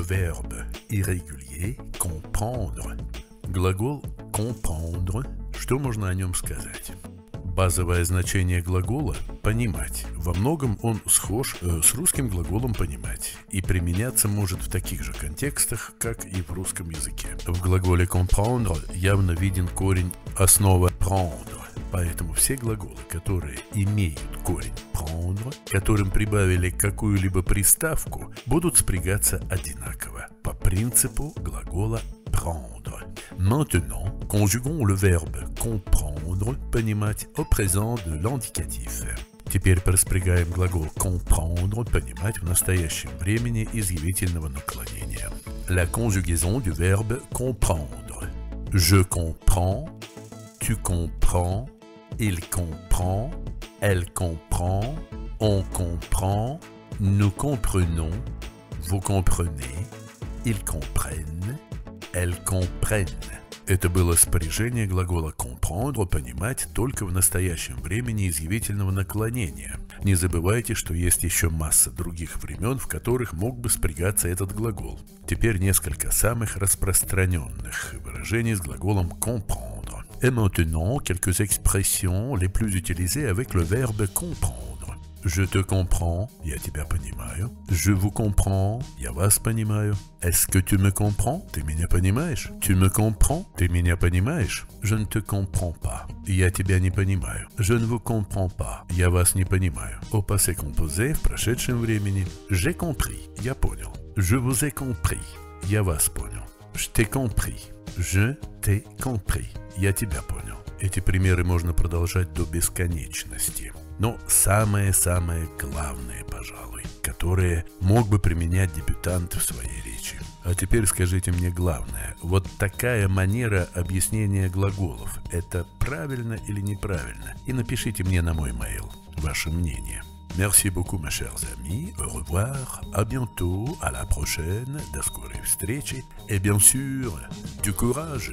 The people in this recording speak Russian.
verbe irrégulier comprendre. Глагол comprendre. Что можно о нем сказать? Базовое значение глагола – понимать. Во многом он схож э, с русским глаголом «понимать» и применяться может в таких же контекстах, как и в русском языке. В глаголе comprendre явно виден корень основа prendre, поэтому все глаголы, которые имеют корень prendre, которым прибавили какую-либо приставку, будут спрягаться одинаково по принципу глагола prendre. Maintenant, conjuguons le verbe comprendre, понимать, au présent de l'indicatif. Теперь проспрягаем глагол comprendre, понимать в настоящем времени изъявительного наклонения. La conjugaison du verbe comprendre. Je comprends, tu comprends, il comprend, elle comprend, on comprend, nous comprenons, vous comprenez, ils comprennent, elles comprennent. Это было спряжение глагола comprendre, понимать, только в настоящем времени изъявительного наклонения. Не забывайте, что есть еще масса других времен, в которых мог бы спрягаться этот глагол. Теперь несколько самых распространенных выражений с глаголом comprendre. Et maintenant, quelques expressions les plus utilisées avec le verbe comprendre. Je te comprends, я тебя понимаю. Je vous comprends, я вас понимаю. Est-ce que tu me comprends? Ты меня понимаешь? Tu me comprends? Ты меня понимаешь? Je ne te comprends pas. Я тебя не понимаю. Je ne vous comprends pas. Я вас не понимаю. Au passé composé, в прошедшем времени. J'ai compris. Я понял. Je vous ai compris. Я вас понял. Je t'ai compris. Je t'ai compris. Я тебя понял. Эти примеры можно продолжать до бесконечности. Но самое-самое главное, пожалуй, которое мог бы применять дебютант в своей речи. А теперь скажите мне главное. Вот такая манера объяснения глаголов, это правильно или неправильно? И напишите мне на мой mail ваше мнение. Merci beaucoup, mes chers amis. Au revoir. À bientôt. À la prochaine. До скорой встречи. Et bien sûr, du courage.